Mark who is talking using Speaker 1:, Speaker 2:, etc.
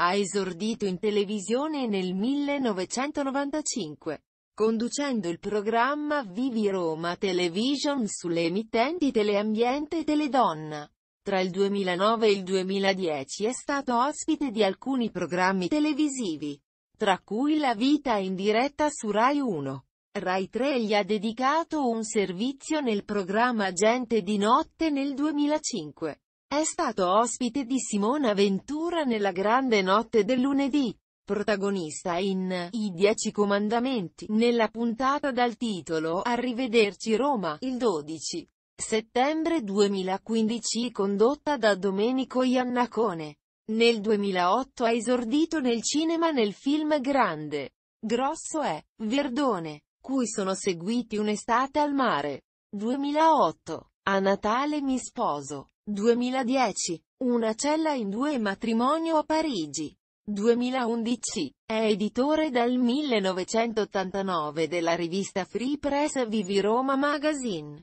Speaker 1: Ha esordito in televisione nel 1995, conducendo il programma Vivi Roma Television sulle emittenti Teleambiente e Teledonna. Tra il 2009 e il 2010 è stato ospite di alcuni programmi televisivi, tra cui La vita in diretta su Rai 1. Rai 3 gli ha dedicato un servizio nel programma Gente di notte nel 2005. È stato ospite di Simona Ventura nella Grande Notte del lunedì, protagonista in I Dieci Comandamenti, nella puntata dal titolo Arrivederci Roma, il 12 settembre 2015 condotta da Domenico Iannacone. Nel 2008 ha esordito nel cinema nel film Grande, Grosso è, Verdone, cui sono seguiti Un'estate al mare. 2008. A Natale mi sposo. 2010. Una cella in due matrimonio a Parigi. 2011. È editore dal 1989 della rivista Free Press Vivi Roma Magazine.